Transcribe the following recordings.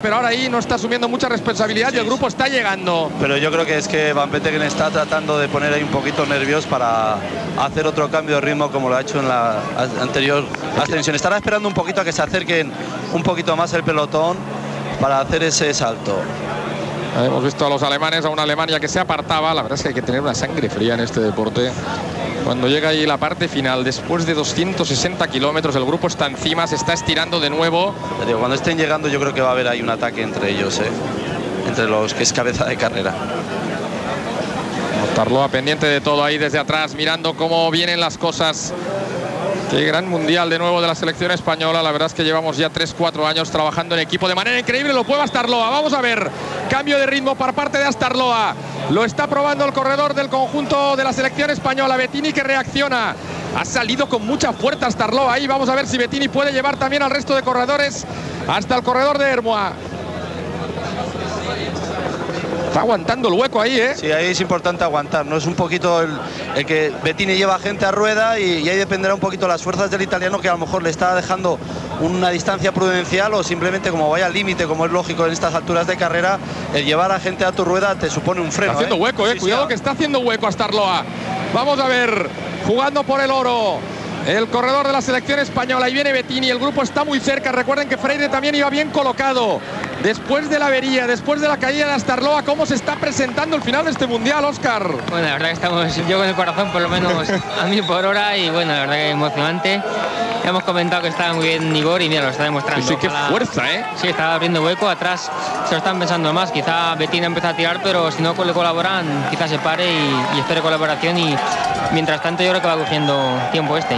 pero ahora ahí no está asumiendo mucha responsabilidad y el grupo está llegando. Pero yo creo que es que Van Peteguen está tratando de poner ahí un poquito nervios para hacer otro cambio de ritmo como lo ha hecho en la anterior ascensión. Estará esperando un poquito a que se acerquen un poquito más el pelotón para hacer ese salto. Hemos visto a los alemanes, a una Alemania que se apartaba. La verdad es que hay que tener una sangre fría en este deporte. Cuando llega ahí la parte final, después de 260 kilómetros, el grupo está encima, se está estirando de nuevo. cuando estén llegando yo creo que va a haber ahí un ataque entre ellos, ¿eh? entre los que es cabeza de carrera. Tarloa pendiente de todo ahí desde atrás, mirando cómo vienen las cosas Qué gran mundial de nuevo de la selección española. La verdad es que llevamos ya 3-4 años trabajando en equipo de manera increíble. Lo puede Astarloa. Vamos a ver. Cambio de ritmo por parte de Astarloa. Lo está probando el corredor del conjunto de la selección española. Bettini que reacciona. Ha salido con mucha fuerza Astarloa ahí. Vamos a ver si Bettini puede llevar también al resto de corredores hasta el corredor de Hermoa. Está aguantando el hueco ahí, ¿eh? Sí, ahí es importante aguantar, ¿no? Es un poquito el, que Bettini lleva gente a rueda y, ahí dependerá un poquito las fuerzas del italiano que a lo mejor le está dejando una distancia prudencial o simplemente como vaya al límite, como es lógico en estas alturas de carrera, el llevar a gente a tu rueda te supone un freno. Está haciendo ¿eh? hueco, ¿eh? Cuidado que está haciendo hueco a Starloa. Vamos a ver, jugando por el oro. El corredor de la selección española. Ahí viene Bettini. El grupo está muy cerca. Recuerden que Freire también iba bien colocado. Después de la avería, después de la caída de Astarloa, ¿cómo se está presentando el final de este mundial, Oscar? Bueno, la verdad que estamos yo con el corazón por lo menos a mí por hora y bueno, la verdad que emocionante. Ya hemos comentado que estaba muy bien Igor y mira, lo está demostrando. Sí, qué fuerza, ¿eh? Sí, está abriendo hueco atrás. Se lo están pensando más. Quizá Betina empieza a tirar, pero si no le colaboran, quizás se pare y, y espere colaboración. Y mientras tanto, yo creo que va cogiendo tiempo este.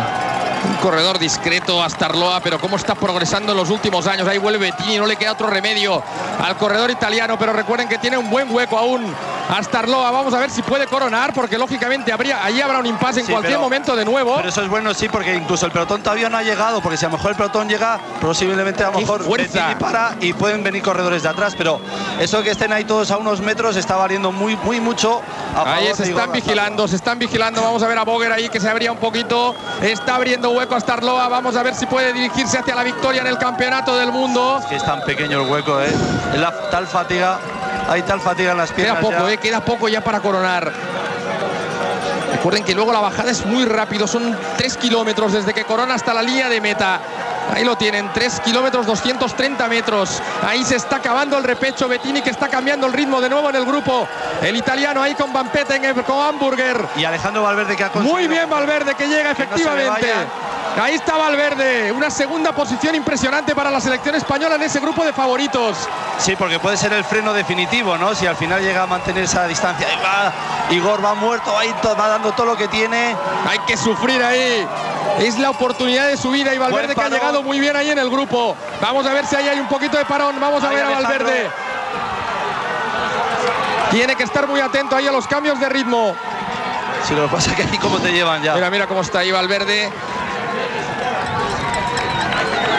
Un corredor discreto hasta Arloa, pero cómo está progresando en los últimos años. Ahí vuelve Bettini, no le queda otro remedio al corredor italiano, pero recuerden que tiene un buen hueco aún hasta Arloa. Vamos a ver si puede coronar, porque lógicamente habría, ahí habrá un impasse en cualquier momento de nuevo. Pero eso es bueno, sí, porque incluso el pelotón todavía no ha llegado, porque si a lo mejor el pelotón llega, posiblemente a lo mejor fuerza. para y pueden venir corredores de atrás, pero eso que estén ahí todos a unos metros está valiendo muy, muy mucho. ahí se están vigilando, se están vigilando. Vamos a ver a Boger ahí que se abría un poquito. Está abriendo hueco hasta Arloa. Vamos a ver si puede dirigirse hacia la victoria en el campeonato del mundo. Es que es tan pequeño el hueco, ¿eh? Es la tal fatiga. Hay tal fatiga en las piernas. Queda poco, ¿eh? Queda poco ya para coronar. Recuerden que luego la bajada es muy rápido, son 3 kilómetros desde que corona hasta la línea de meta. Ahí lo tienen, 3 kilómetros 230 metros. Ahí se está acabando el repecho. Bettini que está cambiando el ritmo de nuevo en el grupo. El italiano ahí con Van Petten, con Hamburger. Y Alejandro Valverde que ha conseguido. Muy bien Valverde que llega efectivamente. Ahí está Valverde, una segunda posición impresionante para la selección española en ese grupo de favoritos. Sí, porque puede ser el freno definitivo, ¿no? Si al final llega a mantener esa distancia. Ahí va, Igor va muerto, ahí va dando todo lo que tiene. Hay que sufrir ahí. Es la oportunidad de su vida y Valverde que ha llegado muy bien ahí en el grupo. Vamos a ver si ahí hay un poquito de parón. Vamos a ver a Valverde. Tiene que estar muy atento ahí a los cambios de ritmo. Si lo que pasa es que aquí cómo te llevan ya. Mira, mira cómo está ahí Valverde.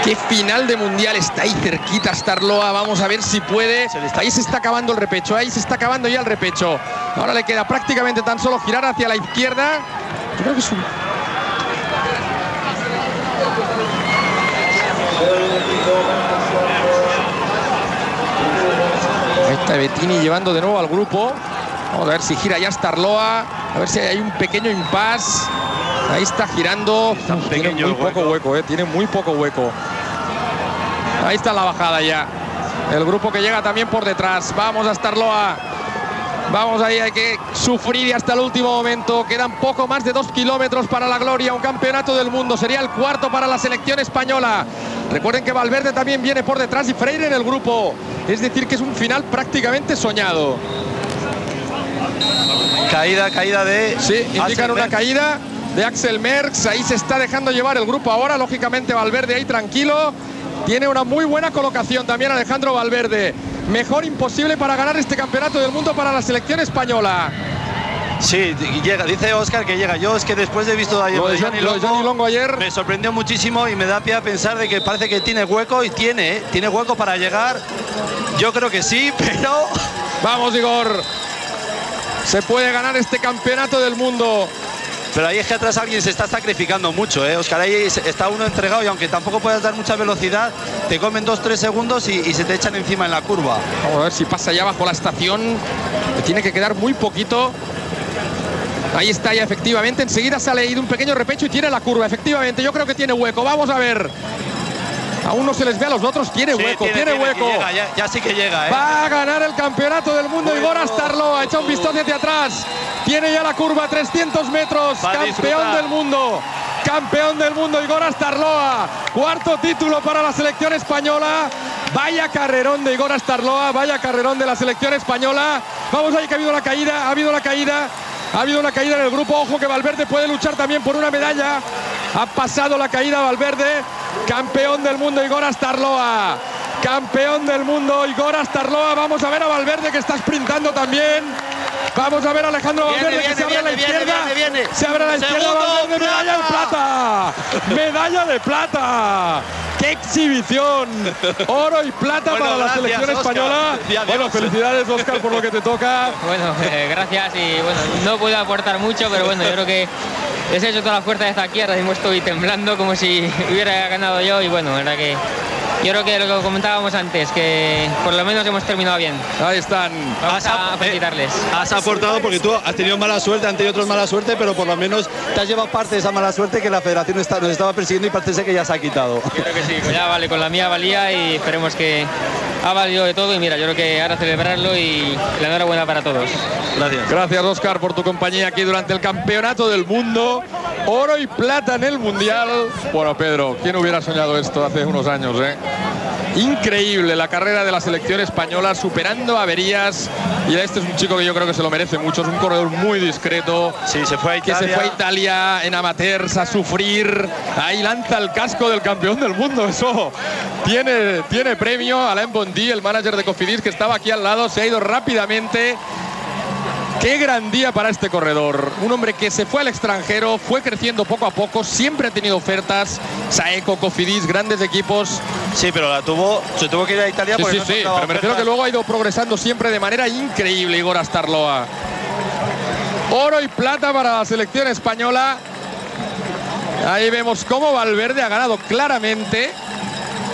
Qué final de mundial está ahí cerquita Starloa. Vamos a ver si puede. Ahí se está acabando el repecho. Ahí se está acabando ya el repecho. Ahora le queda prácticamente tan solo girar hacia la izquierda. Yo creo que es un... Ahí está Bettini llevando de nuevo al grupo. Vamos a ver si gira ya Starloa. A ver si hay un pequeño impasse. Ahí está girando. tiene muy poco hueco, eh. tiene muy poco hueco. Ahí está la bajada ya. El grupo que llega también por detrás. Vamos a Starloa. Vamos ahí, hay que sufrir y hasta el último momento. Quedan poco más de dos kilómetros para la gloria. Un campeonato del mundo. Sería el cuarto para la selección española. Recuerden que Valverde también viene por detrás y Freire en el grupo. Es decir, que es un final prácticamente soñado. Caída, caída de. Sí, indican una caída de Axel Merckx. Ahí se está dejando llevar el grupo ahora. Lógicamente Valverde ahí tranquilo. Tiene una muy buena colocación también Alejandro Valverde. Mejor imposible para ganar este campeonato del mundo para la selección española. Sí, llega, dice Oscar que llega. Yo es que después de visto ayer, de Johnny Longo, ayer me sorprendió muchísimo y me da pie a pensar de que parece que tiene hueco y tiene, ¿eh? tiene hueco para llegar. Yo creo que sí, pero vamos Igor. Se puede ganar este campeonato del mundo. Pero ahí es que atrás alguien se está sacrificando mucho, ¿eh? Oscar, ahí está uno entregado y aunque tampoco puedes dar mucha velocidad, te comen dos, tres segundos y, se te echan encima en la curva. Vamos a ver si pasa ya bajo la estación, tiene que quedar muy poquito. Ahí está ya efectivamente, enseguida se ha leído un pequeño repecho y tiene la curva, efectivamente, yo creo que tiene hueco, vamos a ver. Aún no se les ve a los otros. Tiene hueco, tiene, hueco. ya, sí que llega. ¿eh? Va a ganar el campeonato del mundo. Igor Astarlo ha echado un pistón hacia atrás. Tiene ya la curva, 300 metros. campeón del mundo. Campeón del mundo, Igor Astarloa. Cuarto título para la selección española. Vaya carrerón de Igor Astarloa. Vaya carrerón de la selección española. Vamos ahí que ha habido la caída. Ha habido la caída. Ha habido una caída en el grupo. Ojo que Valverde puede luchar también por una medalla. Ha pasado la caída Valverde. Campeón del mundo Igor Astarloa. Campeón del mundo Igor Astarloa. Vamos a ver a Valverde que está sprintando también. Vamos a ver a Alejandro Valverde que se abre a la izquierda. se abre a la izquierda Valverde. Medalla de plata. Medalla de plata. ¡Qué exhibición! Oro y plata para la selección española. Bueno, felicidades, Oscar, por lo que te toca. Bueno, eh, gracias y bueno, no puedo aportar mucho, pero bueno, yo creo que les he hecho toda la fuerza de estar aquí. Ahora mismo estoy temblando como si hubiera ganado yo y bueno, verdad que yo creo que lo que comentábamos antes, que por lo menos hemos terminado bien. Ahí están. Vamos a felicitarles. Eh, has aportado porque tú has tenido mala suerte, han tenido otros mala suerte, pero por lo menos te has llevado parte de esa mala suerte que la federación nos estaba persiguiendo y parece que ya se ha quitado. creo que sí, pues ya vale, con la mía valía y esperemos que ha valido de todo y mira, yo creo que ahora celebrarlo y la enhorabuena para todos. Gracias. Gracias Oscar por tu compañía aquí durante el Campeonato del Mundo. Oro y plata en el Mundial. Bueno, Pedro, ¿quién hubiera soñado esto hace unos años? Eh? Increíble la carrera de la selección española, superando averías. Y este es un chico que yo creo que se lo merece mucho. Es un corredor muy discreto. Sí, se fue a Italia. Que se fue a Italia en amateurs a sufrir. Ahí lanza el casco del campeón del mundo. Eso tiene, tiene premio. Alain Bondi, el manager de Cofidis, que estaba aquí al lado, se ha ido rápidamente Qué gran día para este corredor. Un hombre que se fue al extranjero, fue creciendo poco a poco, siempre ha tenido ofertas. Saeco, Cofidis, grandes equipos. Sí, pero la tuvo, se tuvo que ir a Italia sí, sí, sí, pero me refiero que luego ha ido progresando siempre de manera increíble Igor Astarloa. Oro y plata para la selección española. Ahí vemos cómo Valverde ha ganado claramente.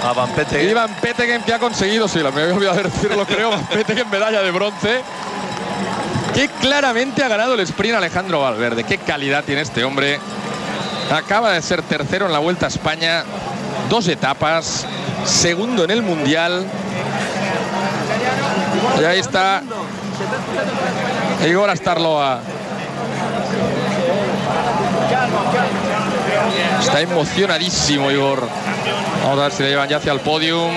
A Van Petegem. Y Van Petegem que ha conseguido, sí, me había olvidado decirlo, creo, Van Petegem medalla de bronce. Qué claramente ha ganado el sprint Alejandro Valverde. Qué calidad tiene este hombre. Acaba de ser tercero en la Vuelta a España. Dos etapas. Segundo en el Mundial. Y ahí está Igor Astarloa. Está emocionadísimo Igor. Vamos a ver si le llevan ya hacia el podium.